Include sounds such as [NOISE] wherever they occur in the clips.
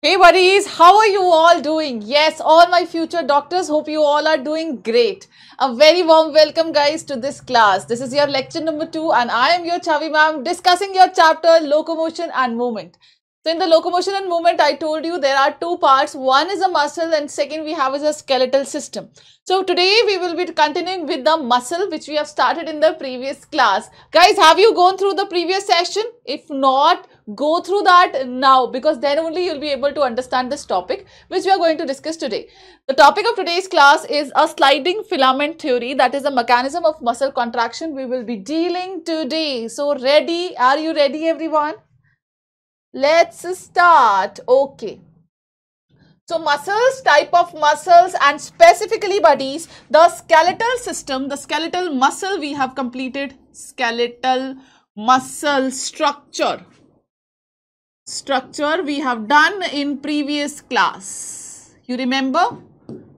Hey buddies, how are you all doing? Yes, all my future doctors, hope you all are doing great. A very warm welcome guys to this class. This is your lecture number 2 and I am your Chavi ma'am discussing your chapter locomotion and movement. So in the locomotion and movement, I told you there are two parts. One is a muscle and second we have is a skeletal system. So today we will be continuing with the muscle which we have started in the previous class. Guys, have you gone through the previous session? If not, go through that now because then only you'll be able to understand this topic which we are going to discuss today. The topic of today's class is a sliding filament theory that is a mechanism of muscle contraction we will be dealing today. So ready? Are you ready everyone? Let's start. Okay. So muscles, type of muscles and specifically buddies, the skeletal system, the skeletal muscle we have completed, skeletal muscle structure. Structure we have done in previous class. You remember?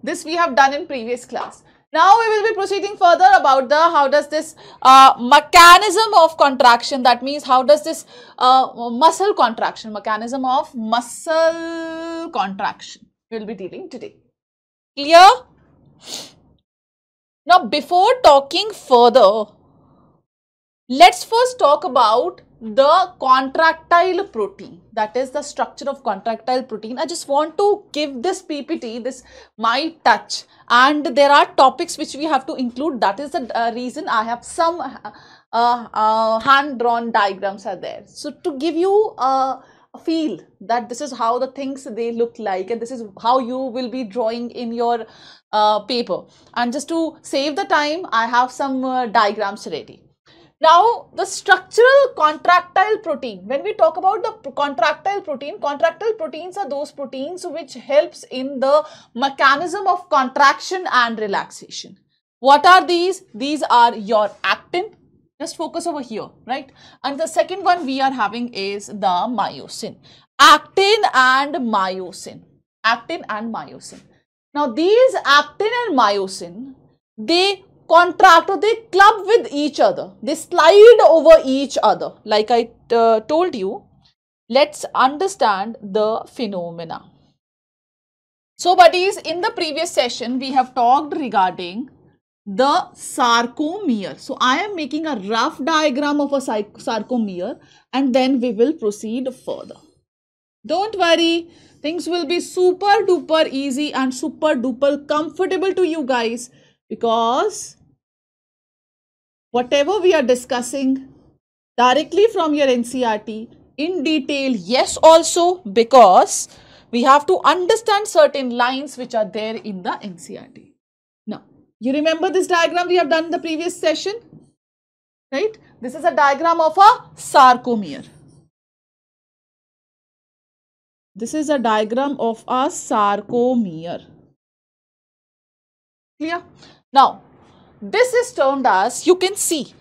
This we have done in previous class. Now we will be proceeding further about the how does this uh, mechanism of contraction that means how does this uh, muscle contraction mechanism of muscle contraction we will be dealing today. Clear? Now before talking further let's first talk about the contractile protein that is the structure of contractile protein. I just want to give this ppt this my touch and there are topics which we have to include. That is the uh, reason i have some uh, uh, hand drawn diagrams are there. So to give you a feel that this is how the things they look like and this is how you will be drawing in your uh, paper. And just to save the time i have some uh, diagrams ready now, the structural contractile protein, when we talk about the contractile protein, contractile proteins are those proteins which helps in the mechanism of contraction and relaxation. What are these? These are your actin. Just focus over here, right? And the second one we are having is the myosin. Actin and myosin. Actin and myosin. Now, these actin and myosin, they contract or they club with each other. They slide over each other. Like I uh, told you, let's understand the phenomena. So buddies, in the previous session, we have talked regarding the sarcomere. So I am making a rough diagram of a sarcomere and then we will proceed further. Don't worry, things will be super duper easy and super duper comfortable to you guys because whatever we are discussing directly from your NCERT in detail, yes also because we have to understand certain lines which are there in the NCERT. Now, you remember this diagram we have done in the previous session, right? This is a diagram of a sarcomere. This is a diagram of a sarcomere. Clear? Now, this is termed as, you can see,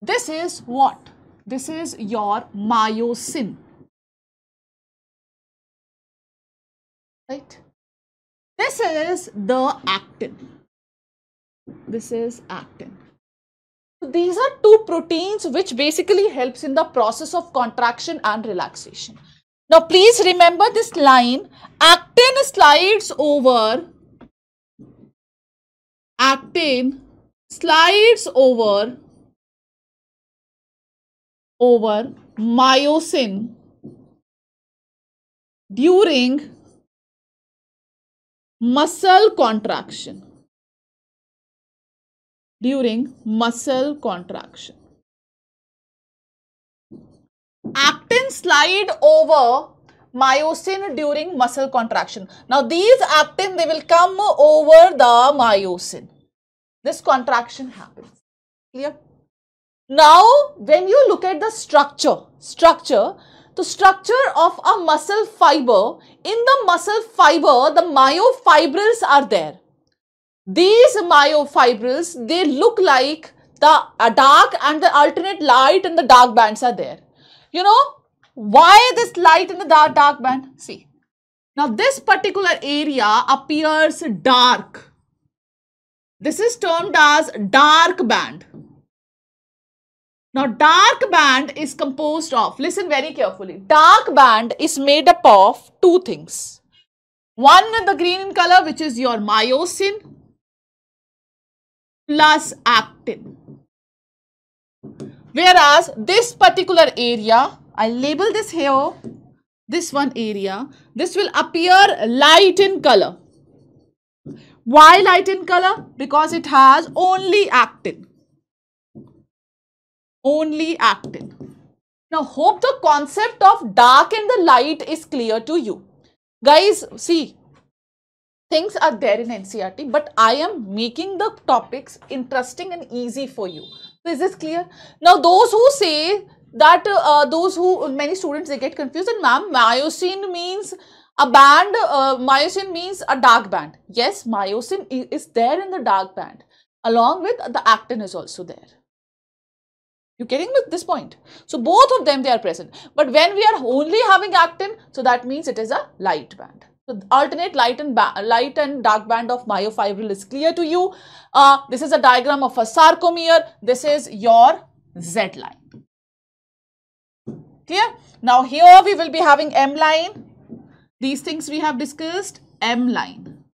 this is what? This is your myosin. Right? This is the actin. This is actin. These are two proteins which basically helps in the process of contraction and relaxation. Now please remember this line, actin slides over actin slides over over myosin during muscle contraction during muscle contraction actin slide over myosin during muscle contraction. Now these actin they will come over the myosin. This contraction happens. Clear? Now when you look at the structure, structure, the structure of a muscle fiber, in the muscle fiber the myofibrils are there. These myofibrils they look like the dark and the alternate light and the dark bands are there. You know why this light and the dark, dark band? See. Now this particular area appears dark. This is termed as dark band. Now, dark band is composed of, listen very carefully, dark band is made up of two things. One, the green in color, which is your myosin plus actin. Whereas this particular area, I label this here, this one area, this will appear light in color. Why light in color? Because it has only actin. Only actin. Now, hope the concept of dark and the light is clear to you. Guys, see, things are there in NCERT, but I am making the topics interesting and easy for you. So, is this clear? Now, those who say that uh, those who, many students, they get confused and ma'am, myosin means a band, uh, myosin means a dark band. Yes, myosin is there in the dark band. Along with the actin is also there. You getting with this point? So both of them they are present. But when we are only having actin, so that means it is a light band. So alternate light and light and dark band of myofibril is clear to you. Uh, this is a diagram of a sarcomere. This is your Z line. Clear? Now here we will be having M line. These things we have discussed. M line.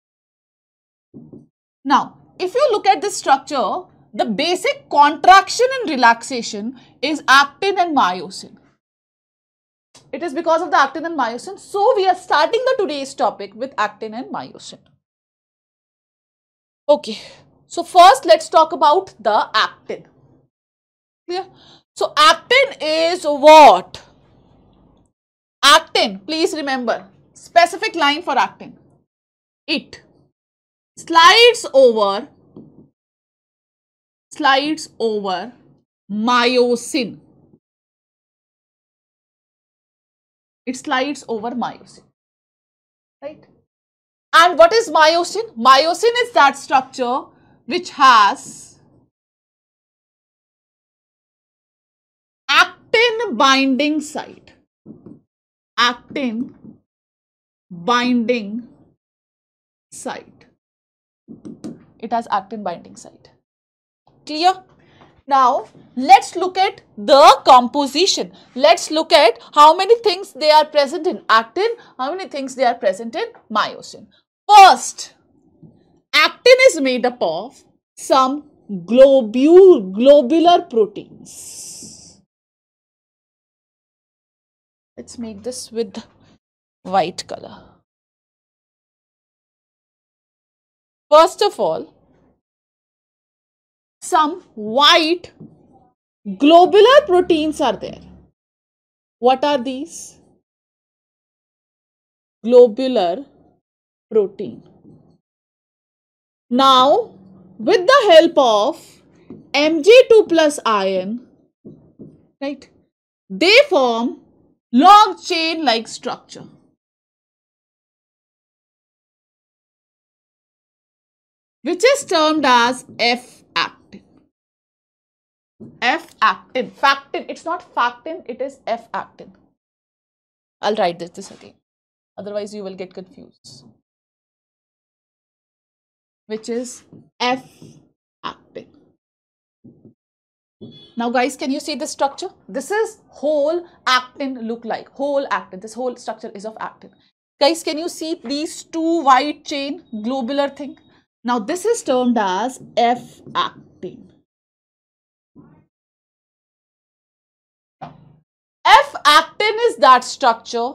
Now, if you look at this structure, the basic contraction and relaxation is actin and myosin. It is because of the actin and myosin. So, we are starting the today's topic with actin and myosin. Okay. So, first let's talk about the actin. Clear? So, actin is what? Actin, please remember, specific line for actin. It slides over slides over myosin. It slides over myosin, right? And what is myosin? Myosin is that structure which has actin binding site. Actin binding site. It has actin binding site. Clear? Now, let's look at the composition. Let's look at how many things they are present in actin, how many things they are present in myosin. First, actin is made up of some globule, globular proteins. Let's make this with white color. First of all, some white globular proteins are there. What are these? Globular protein. Now, with the help of Mg2 plus ion, right, they form long chain like structure. Which is termed as F actin. F actin. Factin. It's not factin, it is F actin. I'll write this, this again. Otherwise, you will get confused. Which is F actin. Now, guys, can you see the structure? This is whole actin look like. Whole actin. This whole structure is of actin. Guys, can you see these two white chain globular thing? Now, this is termed as F actin. F-actin is that structure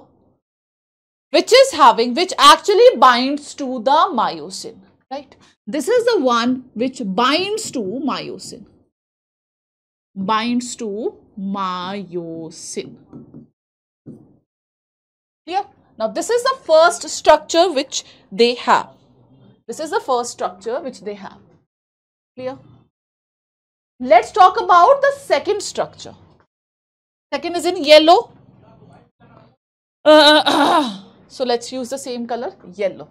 which is having, which actually binds to the myosin, right? This is the one which binds to myosin. Binds to myosin. Clear? Now, this is the first structure which they have. This is the first structure which they have. Clear? Let's talk about the second structure. Second is in yellow. Uh, [COUGHS] so let's use the same color, yellow.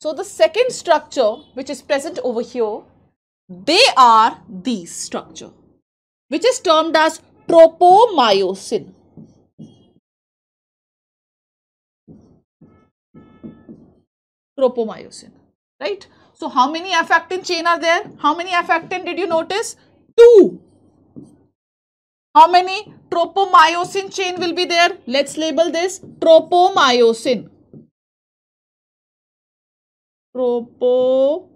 So the second structure which is present over here, they are these structure, which is termed as tropomyosin. Tropomyosin, right? So how many actin chain are there? How many actin did you notice? Two. How many tropomyosin chain will be there? Let's label this tropomyosin. Tropomyosin.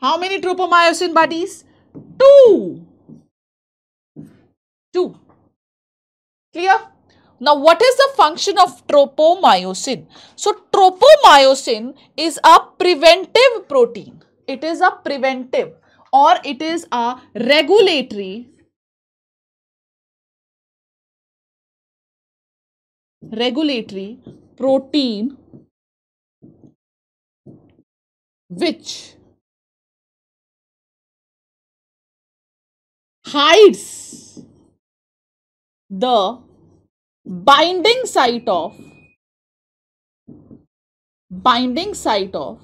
How many tropomyosin buddies? Two. Two. Clear? Now, what is the function of tropomyosin? So, tropomyosin is a preventive protein. It is a preventive or it is a regulatory regulatory protein which hides the binding site of binding site of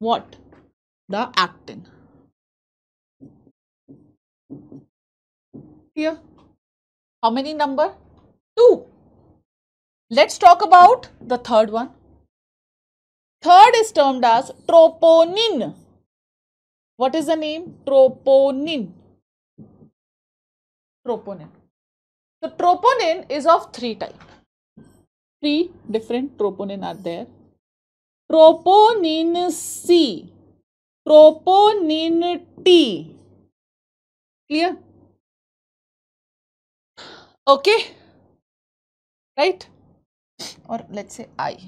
what? The actin. Here. How many number? Two. Let's talk about the third one. Third is termed as troponin. What is the name? Troponin. Troponin so troponin is of three types. Three different troponin are there. Troponin C, troponin T. Clear? Okay. Right? Or let's say I.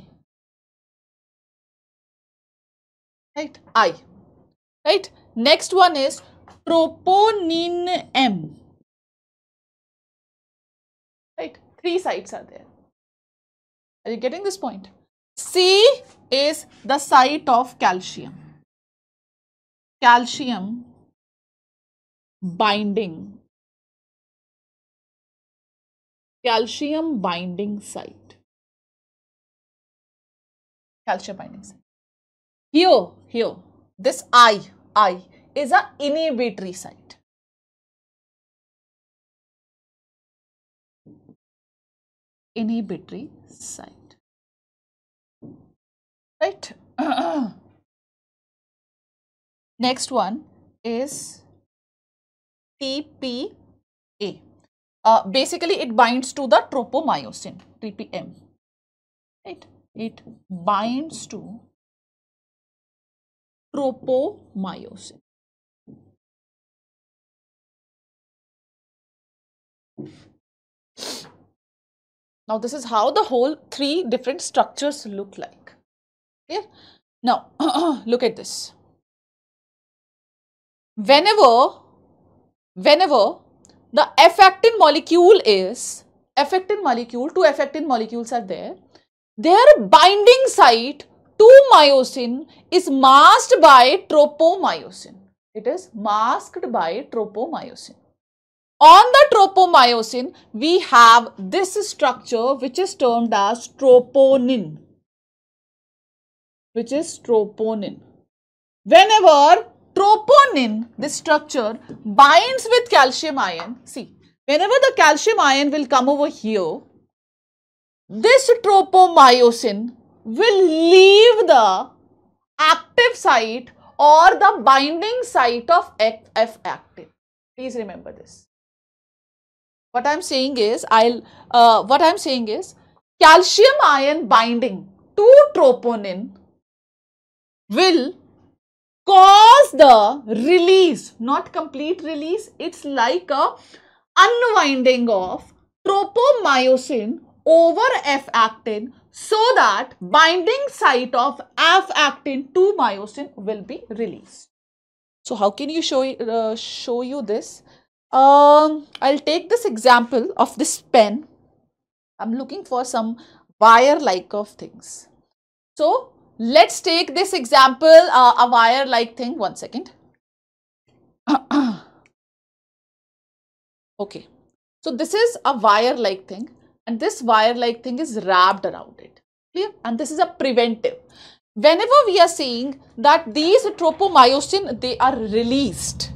Right? I. Right? Next one is troponin M Three sites are there. Are you getting this point? C is the site of calcium. Calcium binding. Calcium binding site. Calcium binding site. Here, here, this I, I is a inhibitory site. Inhibitory site. Right. [CLEARS THROAT] Next one is TPA. Uh, basically, it binds to the tropomyosin, TPM. Right. It binds to tropomyosin. Now, this is how the whole three different structures look like. Okay? Now, [CLEARS THROAT] look at this. Whenever, whenever the F-actin molecule is, F-actin molecule, two F-actin molecules are there, their binding site to myosin is masked by tropomyosin. It is masked by tropomyosin. On the tropomyosin, we have this structure which is termed as troponin, which is troponin. Whenever troponin, this structure, binds with calcium ion, see, whenever the calcium ion will come over here, this tropomyosin will leave the active site or the binding site of F-actin. Please remember this what i'm saying is i'll uh, what i'm saying is calcium ion binding to troponin will cause the release not complete release it's like a unwinding of tropomyosin over f-actin so that binding site of f-actin to myosin will be released. So how can you show uh, show you this um, I'll take this example of this pen. I'm looking for some wire-like of things. So, let's take this example, uh, a wire-like thing. One second. [CLEARS THROAT] okay. So, this is a wire-like thing and this wire-like thing is wrapped around it. Clear? And this is a preventive. Whenever we are saying that these tropomyosin, they are released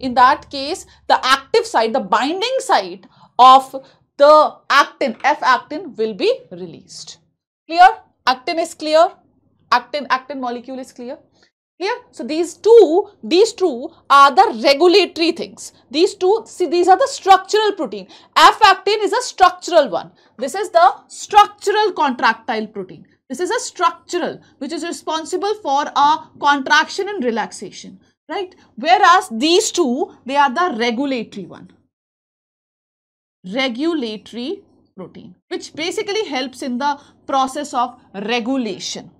in that case, the active site, the binding site of the actin, F-actin will be released. Clear? Actin is clear. Actin, actin molecule is clear. Clear? So these two, these two are the regulatory things. These two, see these are the structural protein. F-actin is a structural one. This is the structural contractile protein. This is a structural which is responsible for a contraction and relaxation, right? Whereas these two, they are the regulatory one. Regulatory protein, which basically helps in the process of regulation.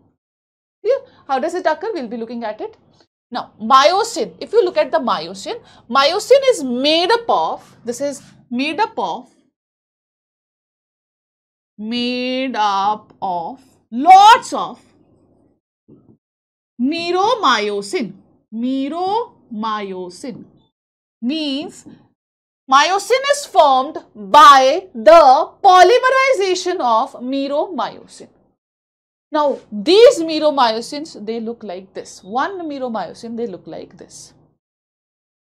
How does it occur? We'll be looking at it. Now, myosin, if you look at the myosin, myosin is made up of, this is made up of, made up of lots of meromyosin. Meromyosin means myosin is formed by the polymerization of meromyosin. Now, these meromyosins, they look like this. One meromyosin, they look like this.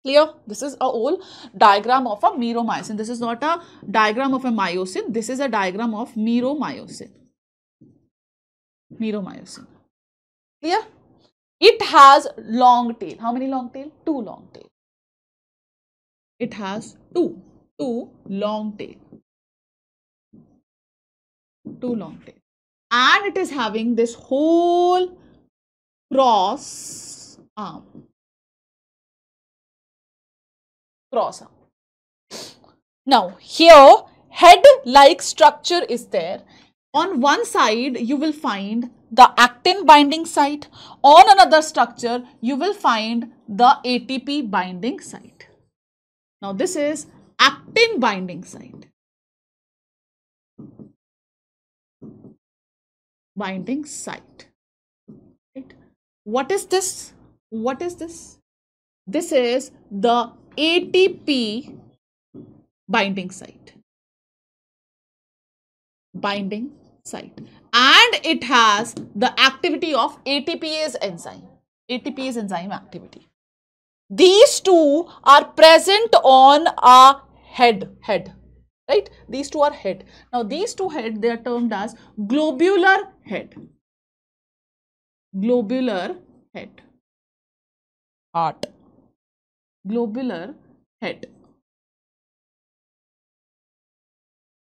Clear? This is a whole diagram of a meromyosin. This is not a diagram of a myosin. This is a diagram of meromyosin. Meromyosin. Clear? It has long tail. How many long tail? Two long tail. It has two. Two long tail. Two long tail and it is having this whole cross arm. Cross arm. Now, here head-like structure is there. On one side, you will find the actin binding site. On another structure, you will find the ATP binding site. Now, this is actin binding site. binding site. Right? What is this? What is this? This is the ATP binding site. Binding site. And it has the activity of ATPase enzyme. ATPase enzyme activity. These two are present on a head. Head right these two are head now these two head they are termed as globular head globular head heart globular head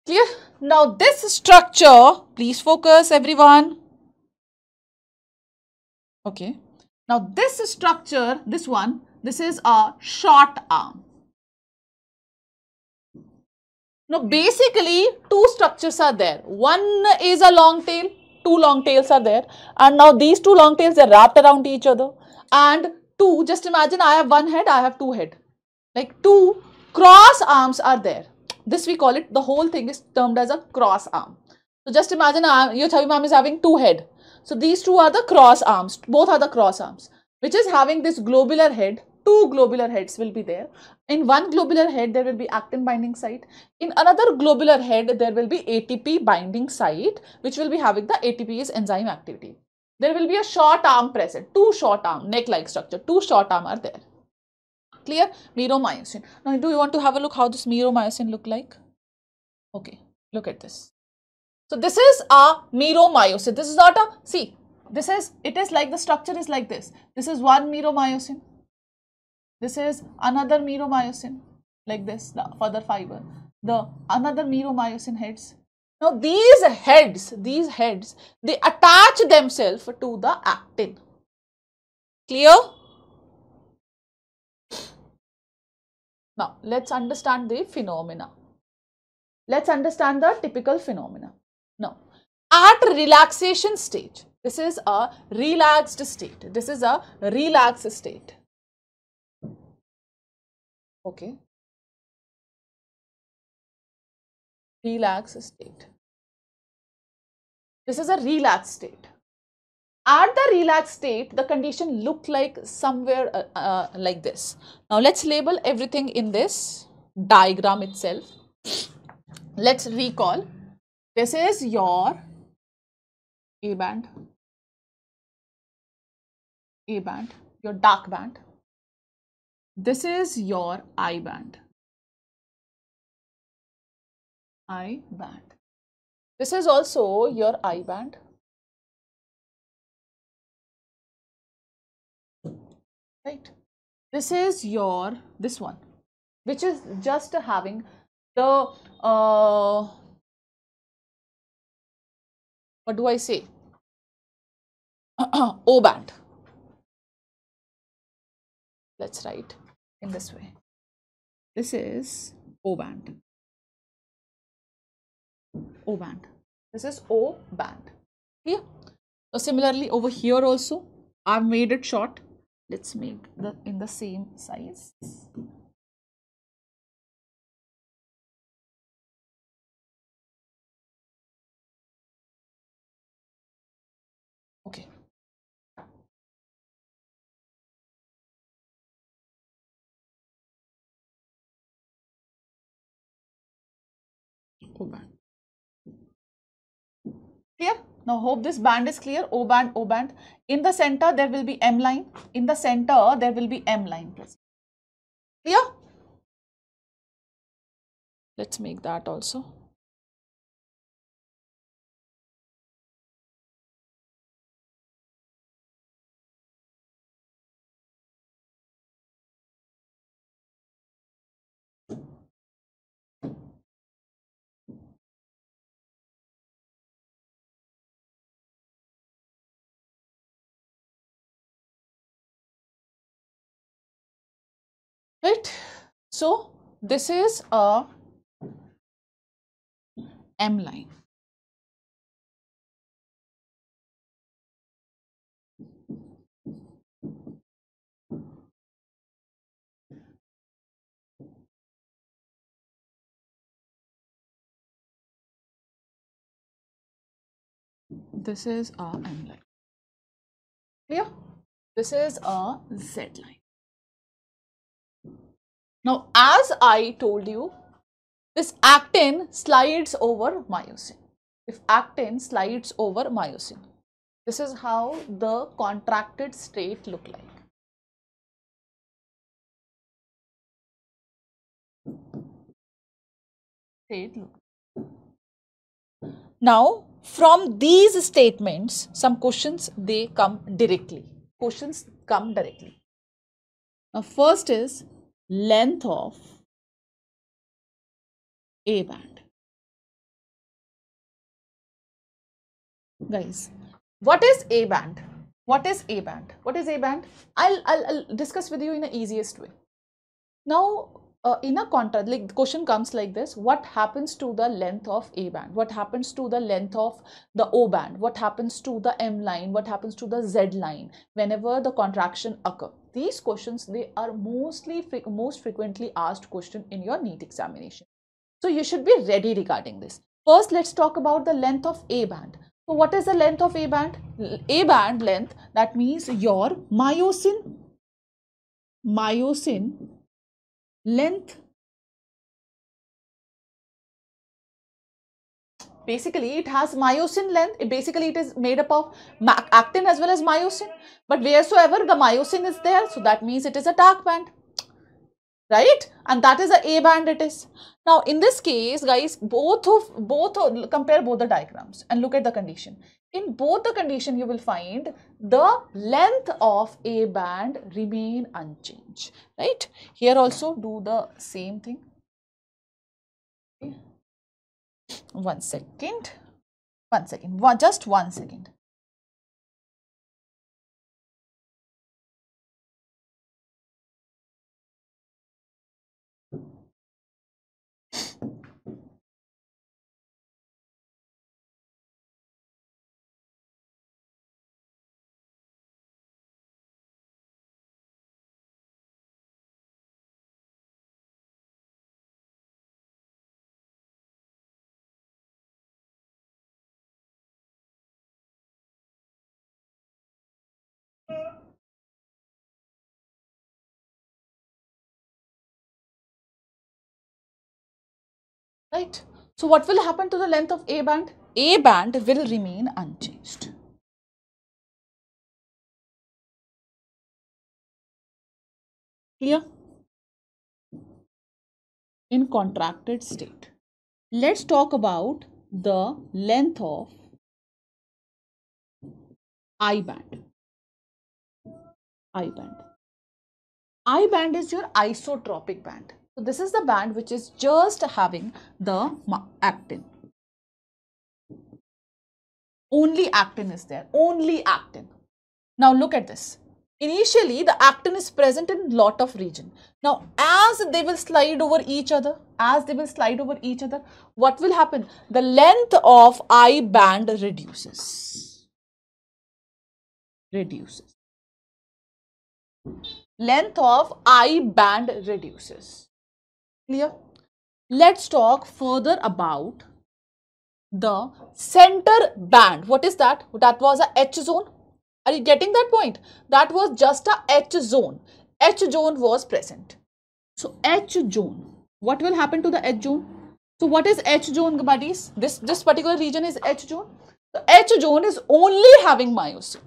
clear now this structure please focus everyone okay now this structure this one this is a short arm now, basically, two structures are there. One is a long tail, two long tails are there. And now these two long tails are wrapped around each other. And two, just imagine I have one head, I have two head. Like two cross arms are there. This we call it, the whole thing is termed as a cross arm. So just imagine uh, your Chavi mom is having two head. So these two are the cross arms, both are the cross arms, which is having this globular head two globular heads will be there. In one globular head, there will be actin binding site. In another globular head, there will be ATP binding site, which will be having the ATPase enzyme activity. There will be a short arm present, two short arm, neck-like structure, two short arm are there. Clear? Meromyosin. Now, do you want to have a look how this meromyosin look like? Okay, look at this. So, this is a meromyosin. This is not a, see, this is, it is like the structure is like this. This is one meromyosin this is another meromyosin like this, the further fiber. The another meromyosin heads. Now these heads, these heads, they attach themselves to the actin. Clear? Now let's understand the phenomena. Let's understand the typical phenomena. Now, at relaxation stage, this is a relaxed state. This is a relaxed state okay relax state this is a relaxed state at the relaxed state the condition look like somewhere uh, uh, like this now let's label everything in this diagram itself let's recall this is your a band a band your dark band this is your I band. I band. This is also your I band. Right? This is your, this one, which is just having the, uh, what do I say? [CLEARS THROAT] O band. Let's write in this way. This is O band. O band. This is O band. Here. So similarly over here also, I've made it short. Let's make the in the same size. Okay. O band. Clear? Now hope this band is clear. O band, O band. In the center there will be M line. In the center there will be M line present. Clear? Let's make that also. So this is a m line. This is a m line. Clear? This is a z line now, as I told you, this actin slides over myosin. If actin slides over myosin, this is how the contracted state look like. State look. Now, from these statements, some questions they come directly. Questions come directly. Now, first is length of A band. Guys, what is A band? What is A band? What is A band? I'll, I'll, I'll discuss with you in the easiest way. Now, uh, in a contract, like the question comes like this, what happens to the length of A band? What happens to the length of the O band? What happens to the M line? What happens to the Z line whenever the contraction occur? These questions, they are mostly, most frequently asked question in your NEET examination. So you should be ready regarding this. First, let's talk about the length of A band. So what is the length of A band? A band length, that means your myosin, myosin length basically it has myosin length. It basically it is made up of actin as well as myosin. But wheresoever the myosin is there so that means it is a dark band. Right? And that is a a band it is. Now in this case guys both of both of, compare both the diagrams and look at the condition. In both the condition you will find the length of a band remain unchanged. Right? Here also do the same thing. okay. One second. One second. One, just one second right? So what will happen to the length of a band? A band will remain unchanged. Clear? In contracted state. Let's talk about the length of I band. I band. I band is your isotropic band. So this is the band which is just having the actin. Only actin is there, only actin. Now look at this. Initially, the actin is present in lot of region. Now, as they will slide over each other, as they will slide over each other, what will happen? The length of I band reduces. Reduces. Length of I band reduces. Clear? Let's talk further about the center band. What is that? That was a H zone. Are you getting that point? That was just a H zone. H zone was present. So H zone. What will happen to the H zone? So what is H zone buddies? This, this particular region is H zone. The H zone is only having myosin.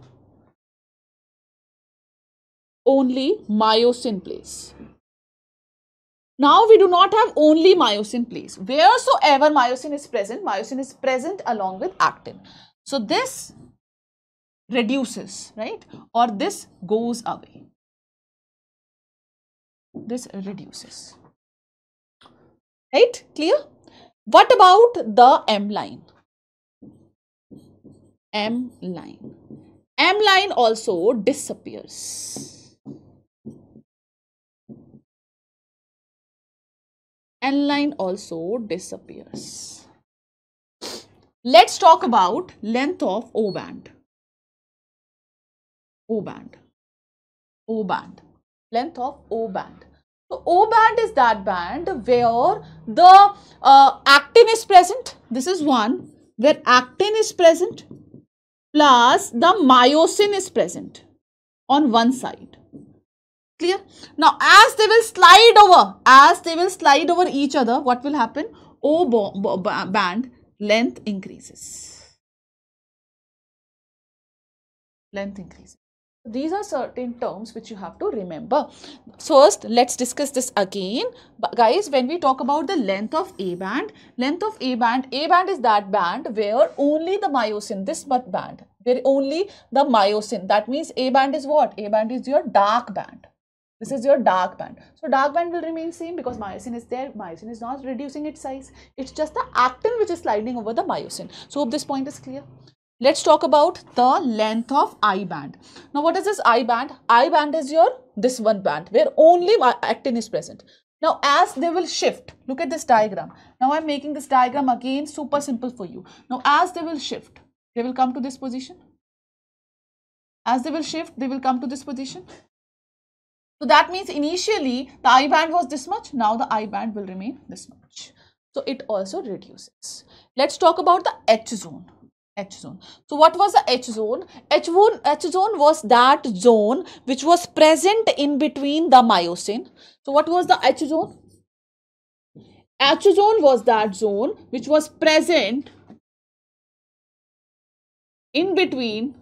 Only myosin place. Now we do not have only myosin place. Wheresoever myosin is present, myosin is present along with actin. So this reduces, right? Or this goes away. This reduces. Right? Clear? What about the M line? M line. M line also disappears. M line also disappears. Let's talk about length of O band. O band. O band. Length of O band. So, O band is that band where the uh, actin is present. This is one where actin is present plus the myosin is present on one side. Clear? Now, as they will slide over, as they will slide over each other, what will happen? O band length increases. Length increases. These are certain terms which you have to remember. First, let's discuss this again. But guys, when we talk about the length of A band, length of A band, A band is that band where only the myosin, this band, where only the myosin, that means A band is what? A band is your dark band. This is your dark band. So dark band will remain same because myosin is there. Myosin is not reducing its size. It's just the actin which is sliding over the myosin. So hope this point is clear. Let's talk about the length of I band. Now, what is this I band? I band is your this one band where only actin is present. Now, as they will shift, look at this diagram. Now, I'm making this diagram again super simple for you. Now, as they will shift, they will come to this position. As they will shift, they will come to this position. So, that means initially the I band was this much. Now, the I band will remain this much. So, it also reduces. Let's talk about the H zone. H zone. So what was the H zone? H zone, H zone was that zone which was present in between the myosin. So what was the H zone? H zone was that zone which was present in between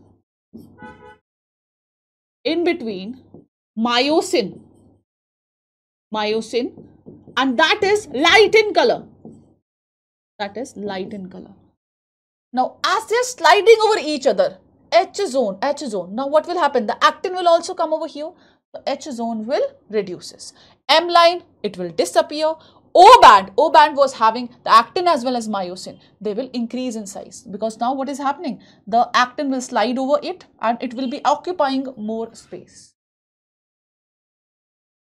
in between myosin myosin and that is light in color that is light in color now, as they're sliding over each other, H zone, H zone. Now, what will happen? The actin will also come over here. The H zone will reduces. M line, it will disappear. O band, O band was having the actin as well as myosin. They will increase in size because now what is happening? The actin will slide over it and it will be occupying more space.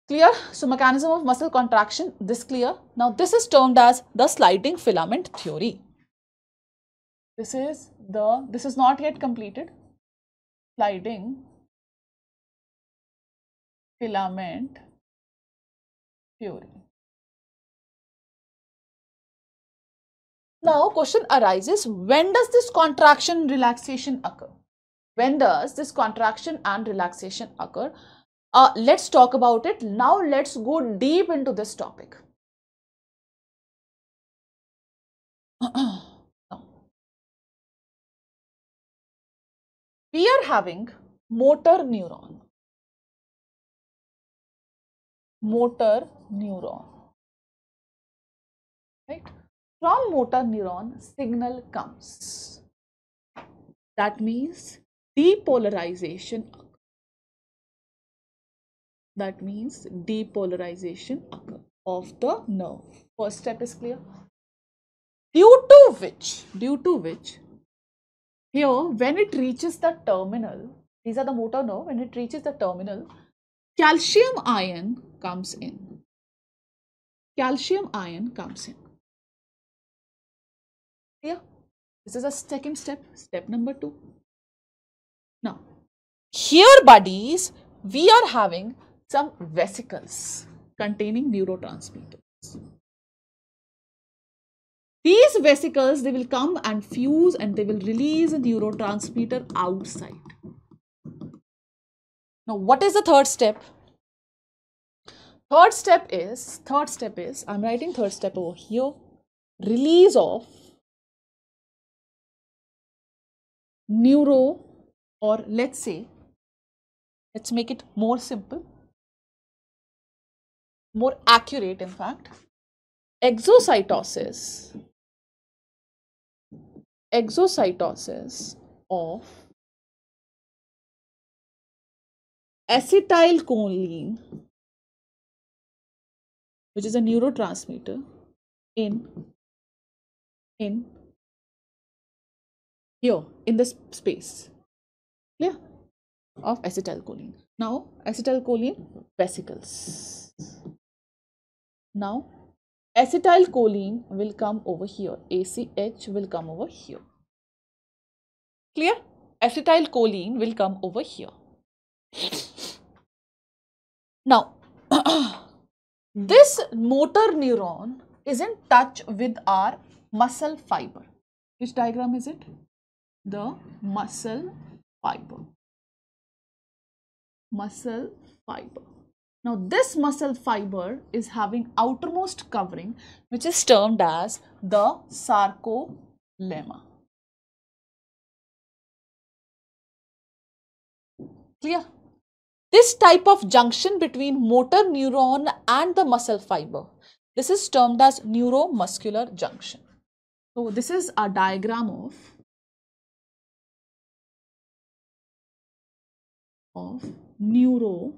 Clear? So, mechanism of muscle contraction, this clear. Now, this is termed as the sliding filament theory. This is the, this is not yet completed. Sliding filament theory. Now, question arises, when does this contraction relaxation occur? When does this contraction and relaxation occur? Uh, let's talk about it. Now, let's go deep into this topic. [CLEARS THROAT] we are having motor neuron. Motor neuron. Right? From motor neuron, signal comes. That means depolarization. That means depolarization occur of the nerve. First step is clear. Due to which, due to which, here when it reaches the terminal, these are the motor nerve, when it reaches the terminal, calcium ion comes in. Calcium ion comes in. Yeah, this is a second step, step number two. Now, here buddies, we are having some vesicles containing neurotransmitters. These vesicles, they will come and fuse and they will release a neurotransmitter outside. Now, what is the third step? Third step is, third step is, I'm writing third step over here, release of neuro or let's say, let's make it more simple, more accurate in fact, exocytosis, exocytosis of acetylcholine which is a neurotransmitter in in here in this space. Clear? Of acetylcholine. Now acetylcholine vesicles now acetylcholine will come over here. ACH will come over here. Clear? Acetylcholine will come over here. Now [COUGHS] this motor neuron is in touch with our muscle fiber. Which diagram is it? The muscle fiber. Muscle fiber now this muscle fiber is having outermost covering which is termed as the sarcolemma. Clear? This type of junction between motor neuron and the muscle fiber, this is termed as neuromuscular junction. So this is a diagram of of neuro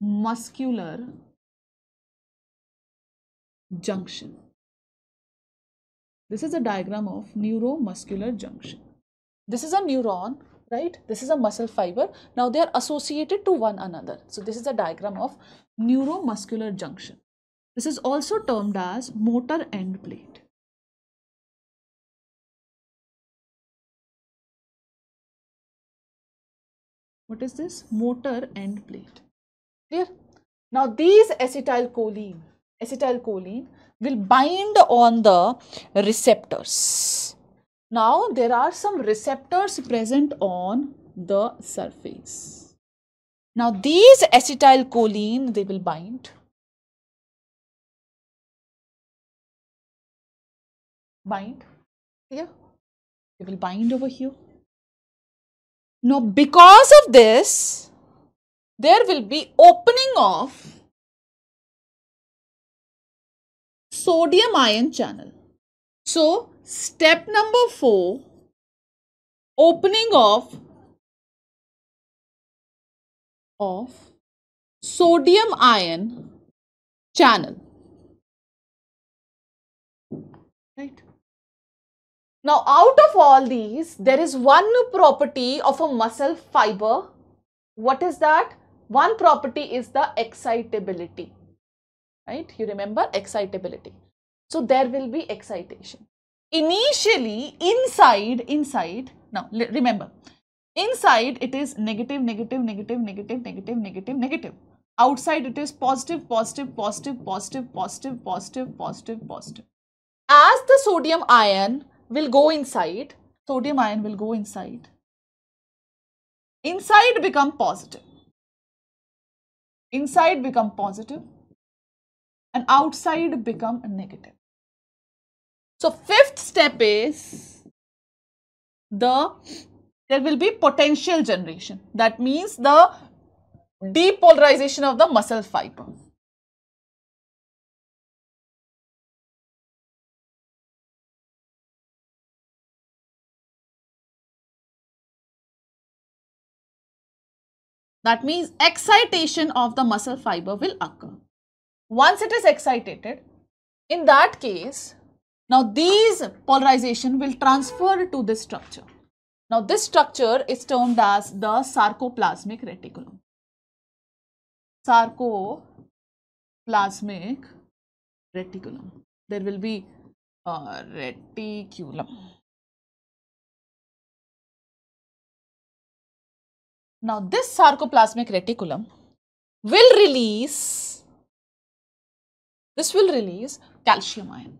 muscular junction. This is a diagram of neuromuscular junction. This is a neuron, right? This is a muscle fiber. Now they are associated to one another. So this is a diagram of neuromuscular junction. This is also termed as motor end plate. What is this? Motor end plate. Clear? Now these acetylcholine, acetylcholine will bind on the receptors. Now there are some receptors present on the surface. Now these acetylcholine they will bind. Bind here. They will bind over here. Now because of this there will be opening of sodium ion channel. So, step number 4 opening of of sodium ion channel. Right? Now out of all these there is one property of a muscle fiber. What is that one property is the excitability, right? You remember excitability. So there will be excitation. Initially, inside, inside, now remember, inside it is negative, negative, negative, negative, negative, negative, negative. Outside it is positive, positive, positive, positive, positive, positive, positive, positive. As the sodium ion will go inside, sodium ion will go inside. Inside become positive inside become positive and outside become negative. So fifth step is the there will be potential generation. That means the depolarization of the muscle fiber. That means excitation of the muscle fiber will occur. Once it is excited, in that case, now these polarization will transfer to this structure. Now this structure is termed as the sarcoplasmic reticulum. Sarcoplasmic reticulum. There will be a reticulum. Now this sarcoplasmic reticulum will release, this will release calcium ion.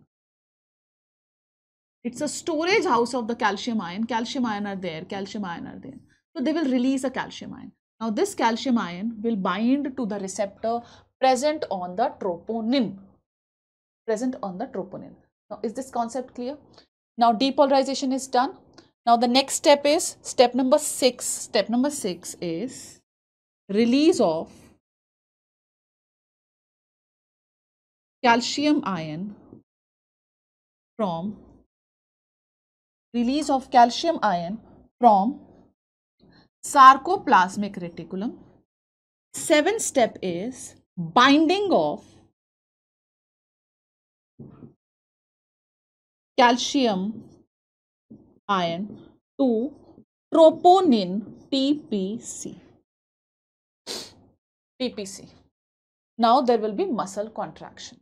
It's a storage house of the calcium ion. Calcium ion are there, calcium ion are there. So they will release a calcium ion. Now this calcium ion will bind to the receptor present on the troponin. Present on the troponin. Now is this concept clear? Now depolarization is done. Now the next step is step number 6. Step number 6 is release of calcium ion from release of calcium ion from sarcoplasmic reticulum. Seventh step is binding of calcium ion to troponin TPC. TPC. Now there will be muscle contraction.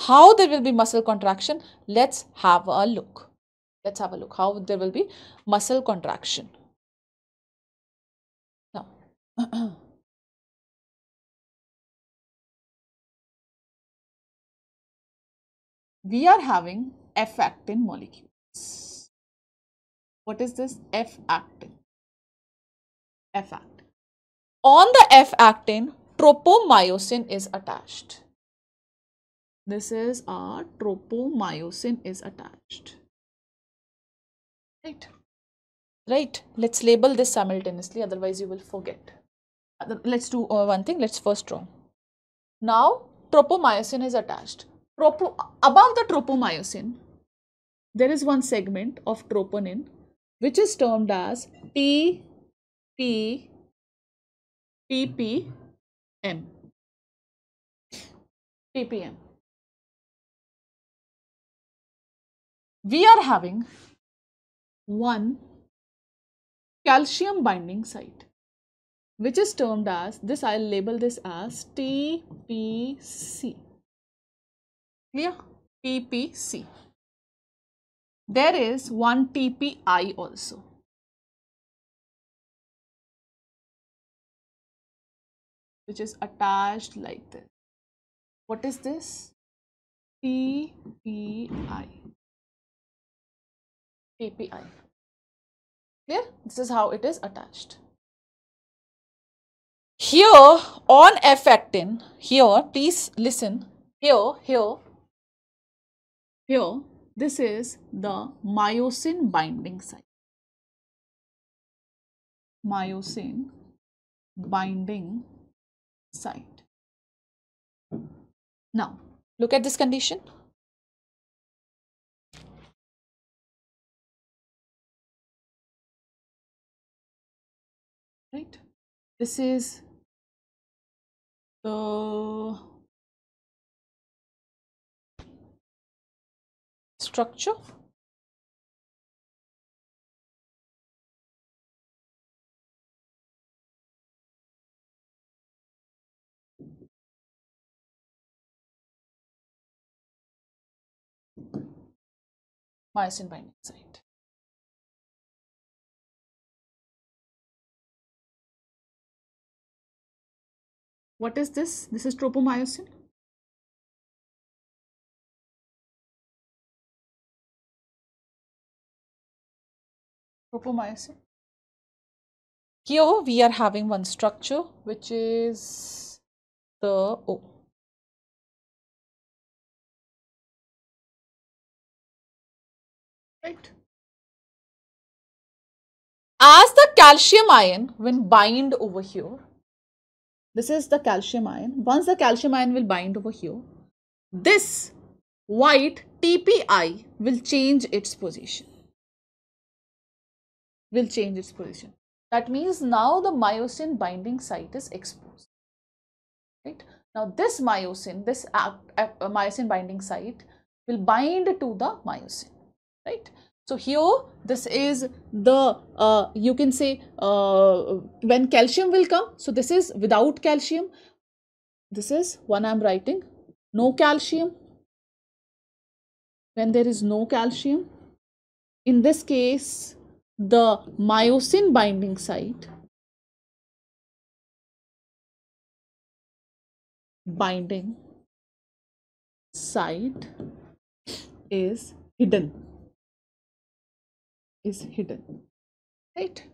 How there will be muscle contraction? Let's have a look. Let's have a look how there will be muscle contraction. Now, [CLEARS THROAT] we are having F-actin molecules. What is this? F-actin? F-actin. On the F-actin, tropomyosin is attached. This is our tropomyosin is attached. Right. Right. Let's label this simultaneously otherwise you will forget. Let's do uh, one thing. Let's first draw. Now tropomyosin is attached. Tropo above the tropomyosin there is one segment of troponin which is termed as T P we are having one calcium binding site which is termed as this I'll label this as TPC clear? TPC there is one TPI also. Which is attached like this. What is this? TPI TPI Clear? This is how it is attached. Here on F-actin, here, please listen, here, here, here, this is the myosin binding site. Myosin binding site. Now, look at this condition. right this is the structure myosin binding site What is this? This is tropomyosin. Tropomyosin. Here we are having one structure which is the O. Right. As the calcium ion when bind over here this is the calcium ion. Once the calcium ion will bind over here, this white TPI will change its position. Will change its position. That means now the myosin binding site is exposed. Right? Now this myosin, this myosin binding site will bind to the myosin. Right? So here this is the, uh, you can say uh, when calcium will come. So this is without calcium. This is one I'm writing, no calcium. When there is no calcium, in this case, the myosin binding site binding site is hidden is hidden right?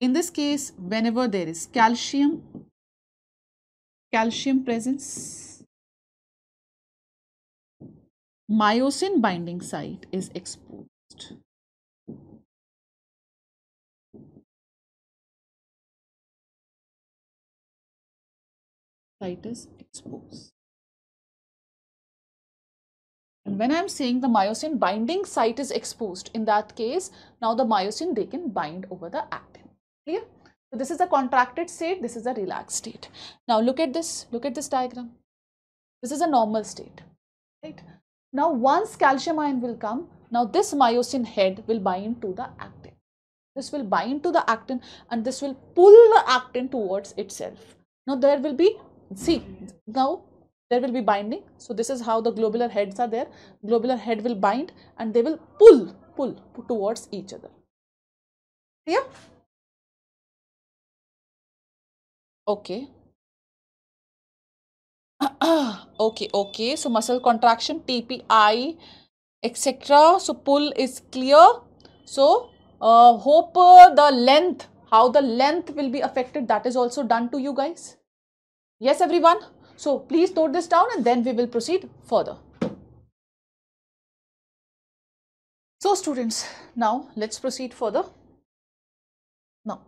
In this case whenever there is calcium calcium presence myosin binding site is exposed site is exposed and when I'm saying the myosin binding site is exposed, in that case, now the myosin, they can bind over the actin. Clear? So this is a contracted state, this is a relaxed state. Now look at this, look at this diagram. This is a normal state, right? Now once calcium ion will come, now this myosin head will bind to the actin. This will bind to the actin and this will pull the actin towards itself. Now there will be, see, now there will be binding. So this is how the globular heads are there. Globular head will bind and they will pull, pull towards each other. Yeah. Okay. [CLEARS THROAT] okay, okay. So muscle contraction, TPI, etc. So pull is clear. So uh, hope uh, the length, how the length will be affected, that is also done to you guys. Yes, everyone. So please note this down and then we will proceed further. So students, now let's proceed further. Now,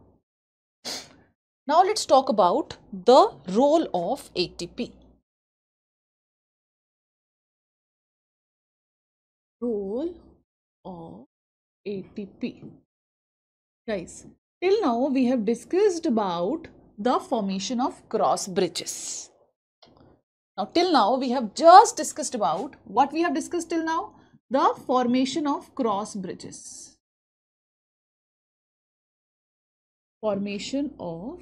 now let's talk about the role of ATP. Role of ATP. Guys, till now we have discussed about the formation of cross bridges. Now, till now, we have just discussed about what we have discussed till now? The formation of cross bridges. Formation of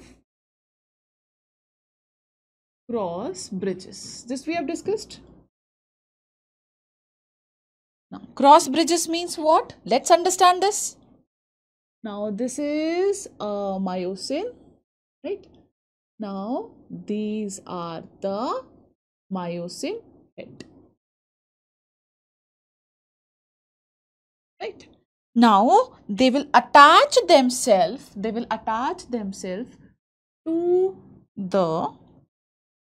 cross bridges. This we have discussed. Now, cross bridges means what? Let's understand this. Now, this is a myosin, right? Now, these are the myosin head. Right. Now they will attach themselves, they will attach themselves to the,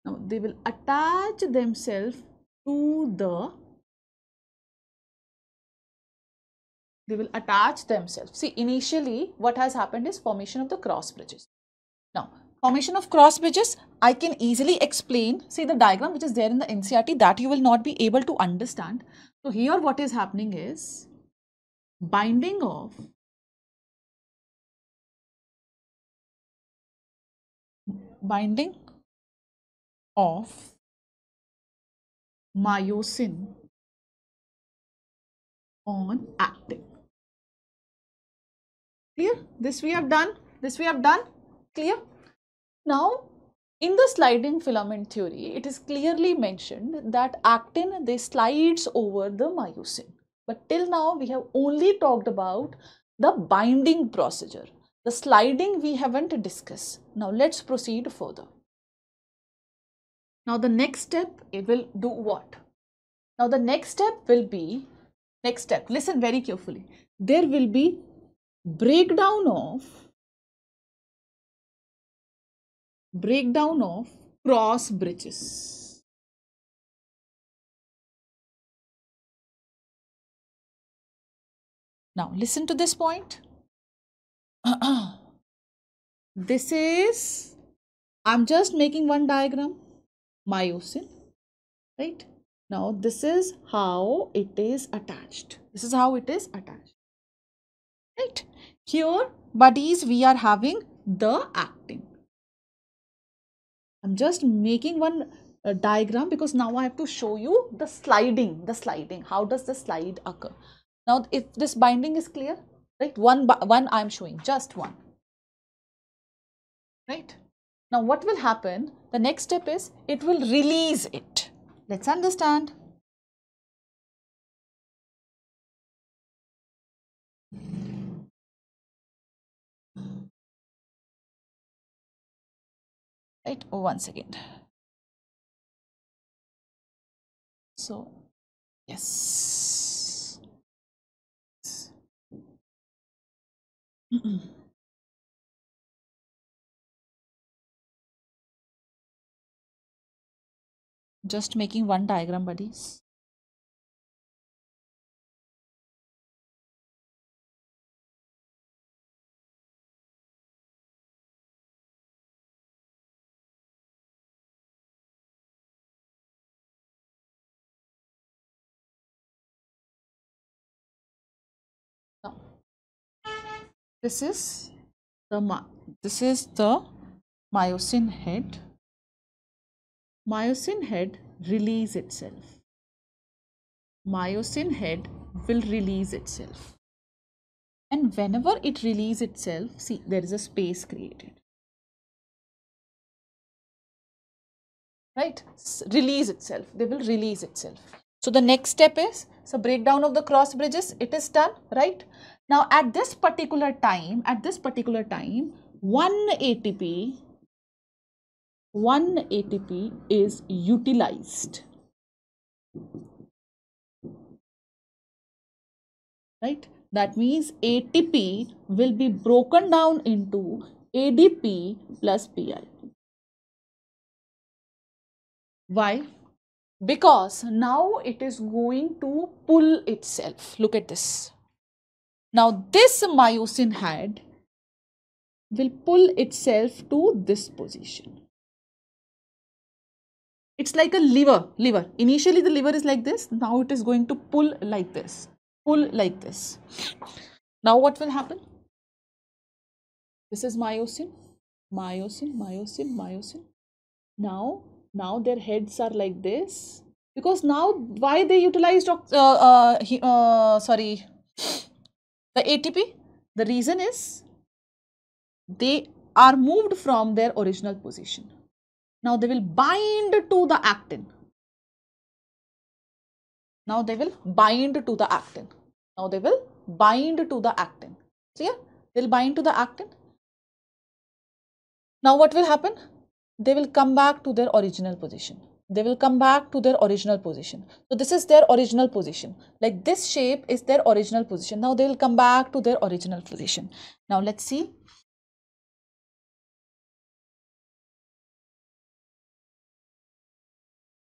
now they will attach themselves to the, they will attach themselves. See initially what has happened is formation of the cross bridges. Now Formation of cross bridges, I can easily explain. See the diagram which is there in the NCERT that you will not be able to understand. So here what is happening is binding of binding of myosin on actin. Clear? This we have done. This we have done. Clear? Now, in the sliding filament theory, it is clearly mentioned that actin, they slides over the myosin. But till now, we have only talked about the binding procedure. The sliding we haven't discussed. Now, let's proceed further. Now, the next step, it will do what? Now, the next step will be, next step, listen very carefully. There will be breakdown of breakdown of cross bridges. Now listen to this point. [CLEARS THROAT] this is, I'm just making one diagram, myosin, right? Now this is how it is attached. This is how it is attached, right? here buddies we are having the actin i'm just making one uh, diagram because now i have to show you the sliding the sliding. How does the slide occur? Now if this binding is clear right? One one i'm showing just one. Right? Now what will happen? The next step is it will release it. Let's understand right one second. So yes. Just making one diagram buddies this is the this is the myosin head. Myosin head release itself. Myosin head will release itself. And whenever it release itself see there is a space created. Right? Release itself. They will release itself so the next step is so breakdown of the cross bridges it is done right now at this particular time at this particular time one atp one ATP is utilized. Right? That means ATP will be broken down into ADP plus PI. Why? Because now it is going to pull itself. Look at this. Now this myosin head will pull itself to this position. It's like a lever lever. Initially the lever is like this. Now it is going to pull like this. Pull like this. Now what will happen? This is myosin. Myosin myosin myosin. Now now their heads are like this because now why they utilized uh, uh, uh, sorry the ATP the reason is they are moved from their original position now they will bind to the actin. Now they will bind to the actin. Now they will bind to the actin. Clear? They'll bind to the actin. Now what will happen? They will come back to their original position. They will come back to their original position. So this is their original position. Like this shape is their original position. Now they will come back to their original position. Now let's see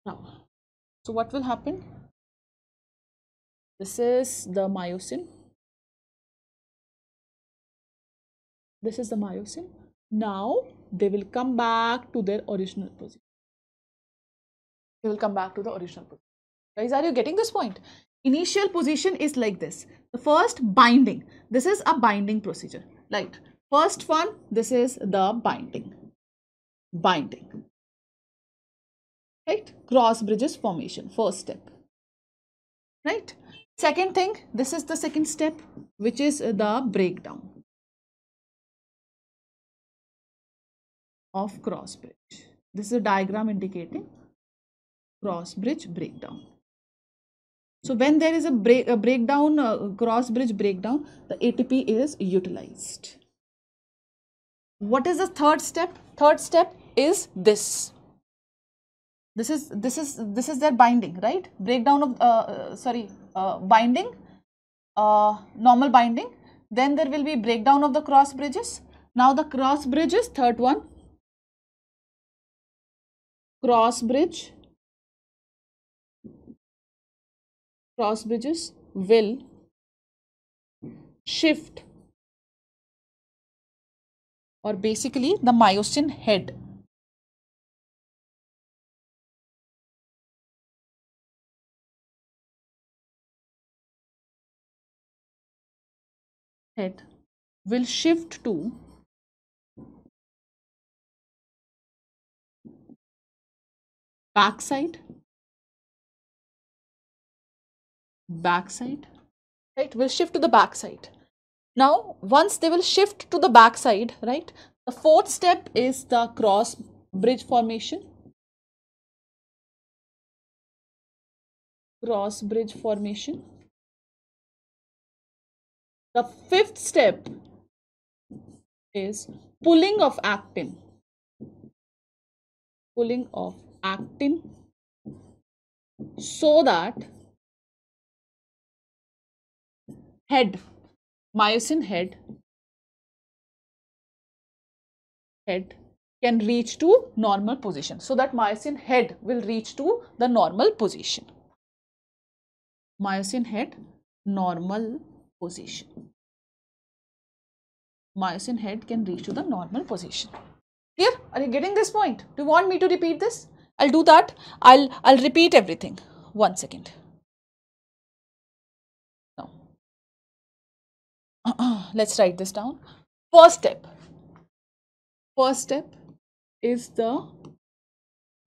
Now, so what will happen? This is the myosin. This is the myosin. Now, they will come back to their original position. They will come back to the original position. Guys, are you getting this point? Initial position is like this. The first binding. This is a binding procedure. Right. First one, this is the binding. Binding right cross bridges formation first step right second thing this is the second step which is the breakdown of cross bridge. This is a diagram indicating cross bridge breakdown. So when there is a break a breakdown uh, cross bridge breakdown the atp is utilized. What is the third step? Third step is this. This is this is this is their binding right? Breakdown of uh, uh, sorry uh, binding uh, normal binding. Then there will be breakdown of the cross bridges. Now the cross bridges third one cross bridge. Cross bridges. Will. Shift. Or basically the myosin head. Head. Will shift to backside? Backside? Right we'll shift to the backside. Now once they will shift to the backside right the fourth step is the cross bridge formation. Cross bridge formation. The fifth step is pulling of actin. Pulling of actin so that head myosin head head can reach to normal position. So that myosin head will reach to the normal position. Myosin head normal position. Myosin head can reach to the normal position. Here are you getting this point? Do you want me to repeat this I'll do that. I'll, I'll repeat everything. One second. Now, [CLEARS THROAT] let's write this down. First step. First step is the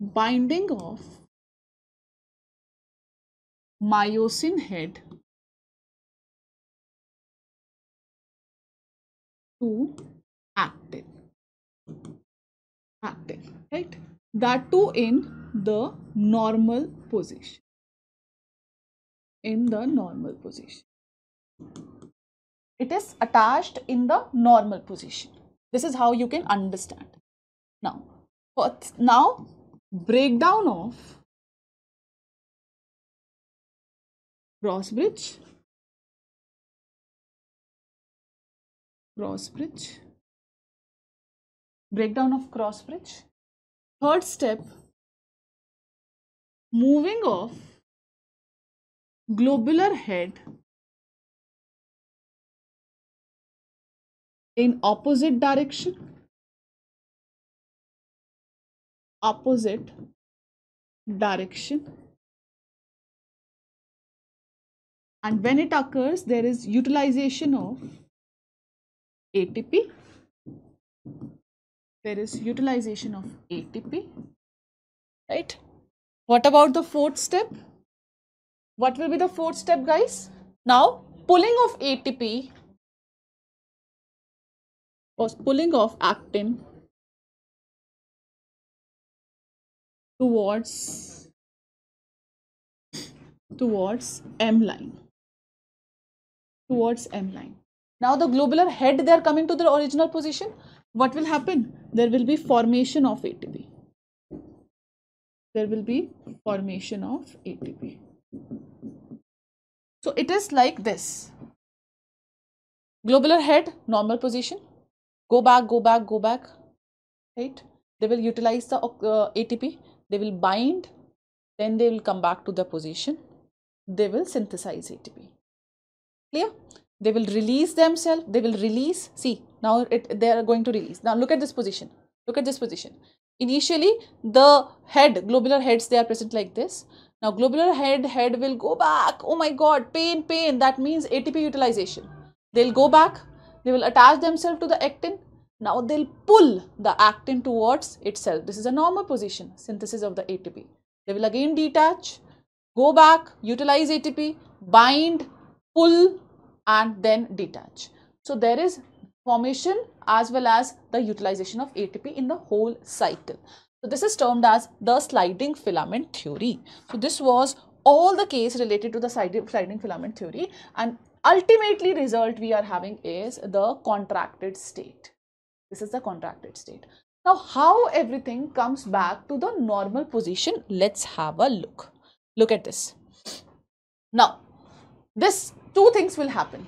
binding of myosin head to actin. Actin, right? That too in the normal position. In the normal position. It is attached in the normal position. This is how you can understand. Now now breakdown of cross bridge. Cross bridge. Breakdown of cross bridge Third step, moving of globular head in opposite direction, opposite direction. And when it occurs, there is utilization of ATP there is utilization of ATP, right? What about the fourth step? What will be the fourth step, guys? Now, pulling of ATP or pulling of actin towards towards M line towards M line. Now the globular head they are coming to the original position what will happen? There will be formation of ATP. There will be formation of ATP. So it is like this. Globular head, normal position. Go back, go back, go back. Right? They will utilize the uh, ATP. They will bind. Then they will come back to the position. They will synthesize ATP. Clear? They will release themselves. They will release. See, now it, they are going to release. Now look at this position. Look at this position. Initially, the head, globular heads, they are present like this. Now globular head, head will go back. Oh my God, pain, pain. That means ATP utilization. They'll go back. They will attach themselves to the actin. Now they'll pull the actin towards itself. This is a normal position, synthesis of the ATP. They will again detach, go back, utilize ATP, bind, pull and then detach. So there is formation as well as the utilization of ATP in the whole cycle. So this is termed as the sliding filament theory. So this was all the case related to the sliding filament theory and ultimately result we are having is the contracted state. This is the contracted state. Now how everything comes back to the normal position, let's have a look. Look at this. Now, this two things will happen.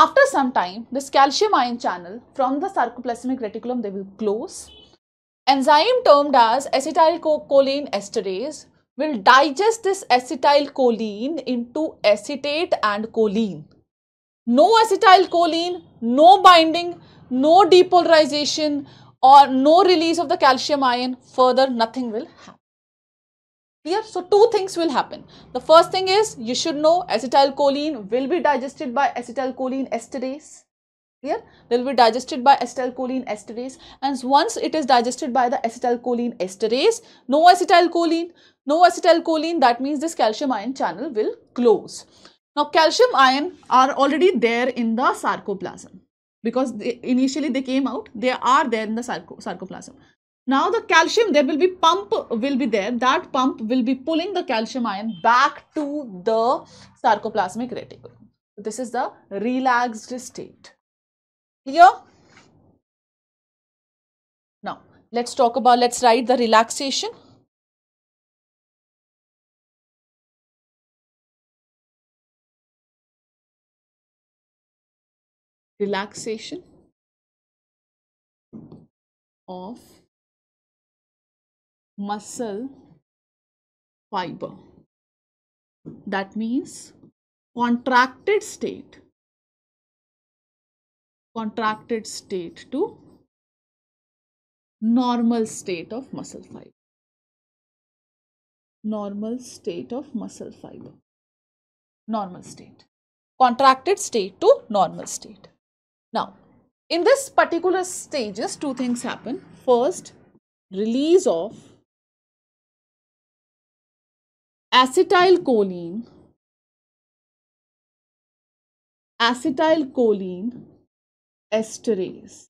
After some time, this calcium ion channel from the sarcoplasmic reticulum, they will close. Enzyme termed as acetylcholine esterase will digest this acetylcholine into acetate and choline. No acetylcholine, no binding, no depolarization or no release of the calcium ion, further nothing will happen. Here, so two things will happen. The first thing is you should know acetylcholine will be digested by acetylcholine esterase. Clear? They will be digested by acetylcholine esterase and once it is digested by the acetylcholine esterase, no acetylcholine, no acetylcholine that means this calcium ion channel will close. Now calcium ion are already there in the sarcoplasm because they, initially they came out, they are there in the sarco sarcoplasm. Now the calcium, there will be pump will be there. That pump will be pulling the calcium ion back to the sarcoplasmic reticulum. This is the relaxed state. Clear? Now, let's talk about, let's write the relaxation. Relaxation of muscle fiber. That means contracted state contracted state to normal state of muscle fiber. Normal state of muscle fiber. Normal state. Contracted state to normal state. Now, in this particular stages, two things happen. First, release of acetylcholine. Acetylcholine esterase.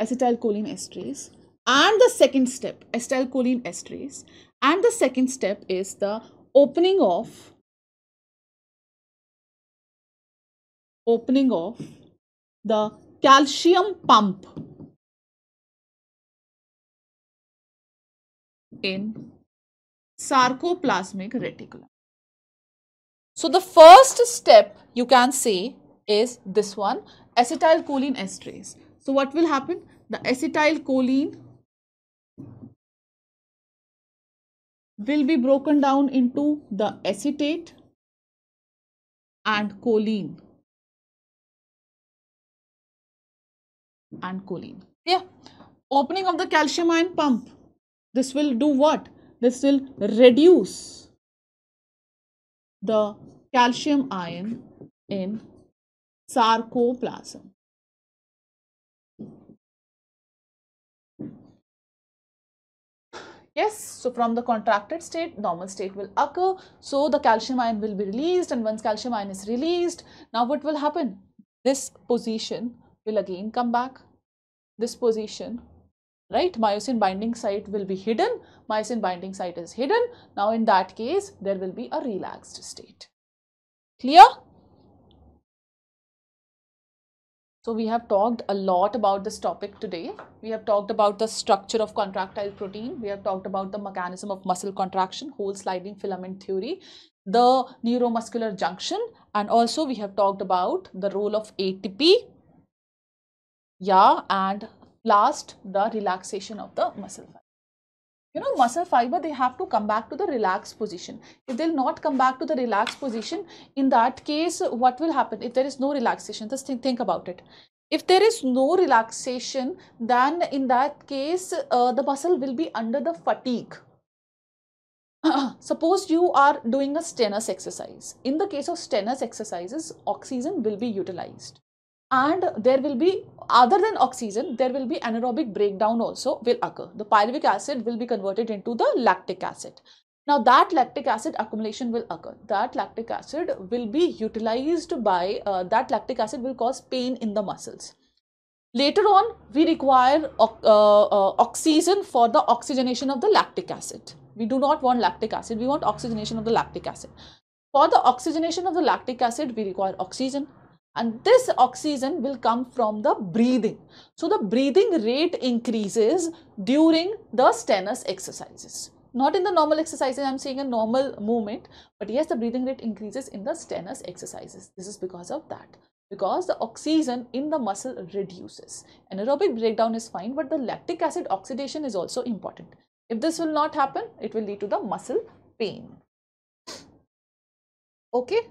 Acetylcholine esterase. And the second step acetylcholine esterase. And the second step is the opening of opening of the calcium pump in sarcoplasmic reticulum so the first step you can say is this one acetylcholine esterase. So what will happen? The acetylcholine will be broken down into the acetate and choline and choline. Yeah. Opening of the calcium ion pump. This will do what? This will reduce the calcium ion in sarcoplasm. Yes, so from the contracted state, normal state will occur. So the calcium ion will be released and once calcium ion is released, now what will happen? This position will again come back. This position, right? Myosin binding site will be hidden. Myosin binding site is hidden. Now in that case, there will be a relaxed state. Clear? So we have talked a lot about this topic today. We have talked about the structure of contractile protein. We have talked about the mechanism of muscle contraction, whole sliding filament theory, the neuromuscular junction, and also we have talked about the role of ATP. Yeah, and last, the relaxation of the muscle fiber. You know, muscle fiber, they have to come back to the relaxed position. If they'll not come back to the relaxed position, in that case, what will happen? If there is no relaxation, just think, think about it. If there is no relaxation, then in that case, uh, the muscle will be under the fatigue. [LAUGHS] Suppose you are doing a strenuous exercise. In the case of strenuous exercises, oxygen will be utilized and there will be other than oxygen there will be anaerobic breakdown also will occur. The pyruvic acid will be converted into the lactic acid. Now that lactic acid accumulation will occur. That lactic acid will be utilized by uh, that lactic acid will cause pain in the muscles. Later on we require uh, uh, oxygen for the oxygenation of the lactic acid. We do not want lactic acid. We want oxygenation of the lactic acid. For the oxygenation of the lactic acid we require oxygen and this oxygen will come from the breathing. So the breathing rate increases during the strenuous exercises. Not in the normal exercises, I am saying a normal movement, but yes, the breathing rate increases in the strenuous exercises. This is because of that. Because the oxygen in the muscle reduces. Anaerobic breakdown is fine, but the lactic acid oxidation is also important. If this will not happen, it will lead to the muscle pain. Okay.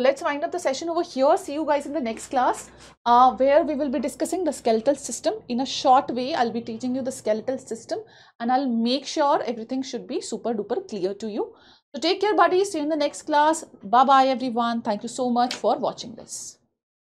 So let's wind up the session over here. See you guys in the next class uh, where we will be discussing the skeletal system. In a short way, I'll be teaching you the skeletal system and I'll make sure everything should be super duper clear to you. So take care buddies. See you in the next class. Bye bye everyone. Thank you so much for watching this.